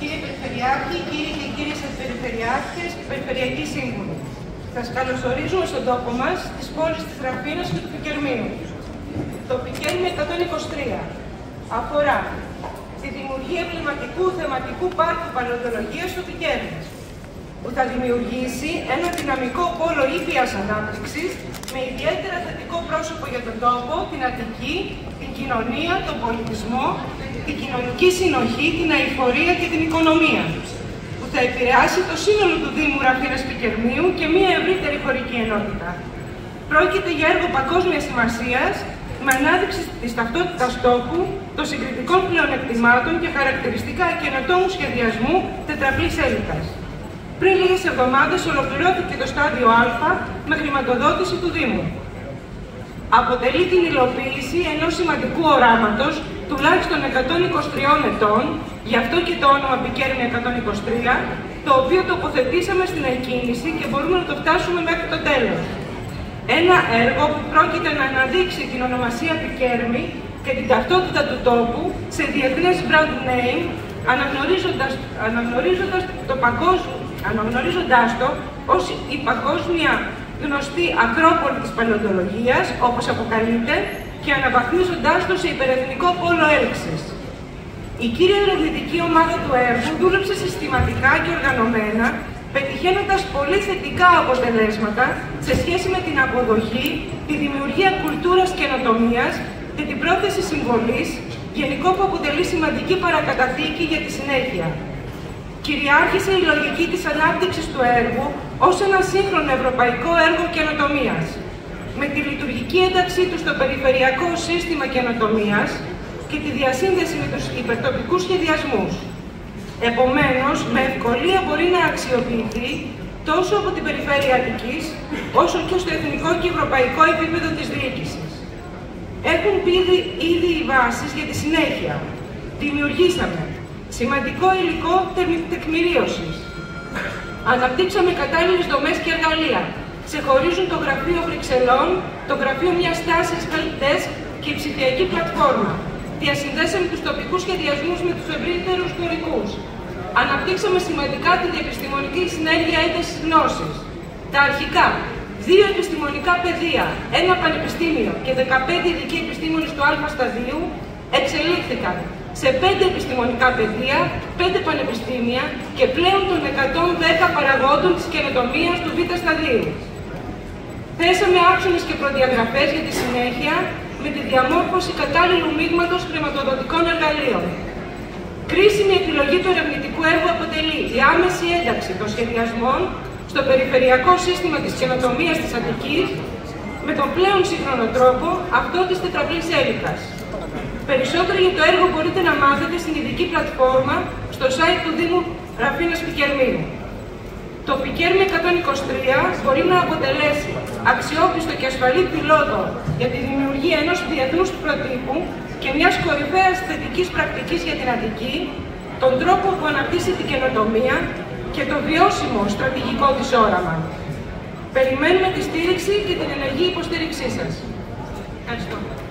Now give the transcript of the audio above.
Κύριε Περιφερειάρχη, κύριοι και κύριες Περιφερειάρχες και Περιφερειακοί Σύμβουλοι, θα σας καλωσορίζουμε στον τόπο μας, της πόλης της Ραφίνας και του Πικερμίου. Το Πικέρμι 123 αφορά τη δημιουργία εμβληματικού θεματικού πάρκου παλαιοντολογίας στο Πικέρμι, που θα δημιουργήσει ένα δυναμικό πόλο ήπιας ανάπτυξης με ιδιαίτερα θετικό πρόσωπο για τον τόπο, την Αττική, την κοινωνία, τον πολιτισμό, την κοινωνική συνοχή, την αηφορία και την οικονομία, που θα επηρεάσει το σύνολο του Δήμου Ραφίνας Πικερμίου και μια ευρύτερη χωρική ενότητα. Πρόκειται για έργο παγκόσμιας σημασίας με ανάδειξη της ταυτότητας τόπου, των συγκριτικών πλεονεκτημάτων και χαρακτηριστικά καινοτόμου σχεδιασμού τετραπλής έλικα. Πριν λίγες εβδομάδες ολοκληρώθηκε το στάδιο Α με χρηματοδότηση του Δήμου. Αποτελεί την υλοποίηση ενός σημαντικού οράματος τουλάχιστον 123 ετών, γι' αυτό και το όνομα Πικέρμη 123, το οποίο τοποθετήσαμε στην εκκίνηση και μπορούμε να το φτάσουμε μέχρι το τέλος. Ένα έργο που πρόκειται να αναδείξει την ονομασία Πικέρμη και την ταυτότητα του τόπου σε διεθνές brand name, αναγνωρίζοντας, αναγνωρίζοντας το παγκόσμιο, αναγνωρίζοντάς το ως η παγκόσμια γνωστή Ακρόπολη της Παλαιοντολογίας, όπως αποκαλείται, και αναβαθμίζοντάς το σε υπερεθνικό πόλο έλξης. Η κύρια ερευνητική ομάδα του έργου δούλεψε συστηματικά και οργανωμένα, πετυχαίνοντας πολύ θετικά αποτελέσματα σε σχέση με την αποδοχή, τη δημιουργία κουλτούρας καινοτομίας και την πρόθεση συμβολής, γενικό που αποτελεί σημαντική παρακαταθήκη για τη συνέχεια κυριάρχησε η λογική της ανάπτυξης του έργου ως ένα σύγχρονο ευρωπαϊκό έργο καινοτομίας. Με τη λειτουργική ένταξή του στο περιφερειακό σύστημα καινοτομίας και τη διασύνδεση με τους υπερτοπικούς σχεδιασμούς. Επομένως, με ευκολία μπορεί να αξιοποιηθεί τόσο από την περιφέρεια Αττικής, όσο και στο εθνικό και ευρωπαϊκό επίπεδο της διοίκησης. Έχουν πει ήδη οι βάσεις για τη συνέχεια. Δημιουργήσαμε Σημαντικό υλικό τεκμηρίωσης. Αναπτύξαμε κατάλληλες δομές και εργαλεία. Ξεχωρίζουν το γραφείο Βρυξελών, το γραφείο μιας τάσης helpdesk και η ψηφιακή πλατφόρμα. Διασυνδέσαμε τους τοπικούς σχεδιασμούς με τους ευρύτερους τουρικούς. Αναπτύξαμε σημαντικά την διεπιστημονική συνέργεια ένταση γνώσης. Τα αρχικά. Δύο επιστημονικά πεδία, ένα πανεπιστήμιο και 15 ειδικοί επιστήμονες του Α σταδίου εξελίχθηκαν σε πέντε επιστημονικά πεδία, πέντε πανεπιστήμια και πλέον των 110 παραγόντων της καινοτομίας του Β' σταδίου. Θέσαμε άξονες και προδιαγραφές για τη συνέχεια με τη διαμόρφωση κατάλληλου μείγματος χρηματοδοτικών εργαλείων. Κρίσιμη επιλογή του ερευνητικού έργου αποτελεί η άμεση ένταξη των σχεδιασμών στο περιφερειακό σύστημα της καινοτομίας της Αττικής με τον πλέον σύγχρονο τρόπο αυτό της τετραπλής έλικας. Περισσότερο για το έργο μπορείτε να μάθετε στην ειδική πλατφόρμα στο site του Δήμου Ραφίνας Πικερμίου. Το Πικέρμι 123 μπορεί να αποτελέσει αξιόπιστο και ασφαλή πιλότο για τη δημιουργία ενός διεθνούς προτύπου και μιας κορυφαίας θετικής πρακτικής για την Αττική, τον τρόπο που αναπτύσσει την καινοτομία και το βιώσιμο στρατηγικό της όραμα. Περιμένουμε τη στήριξη και την ενεργή υποστήριξή σας. Ευχαριστώ.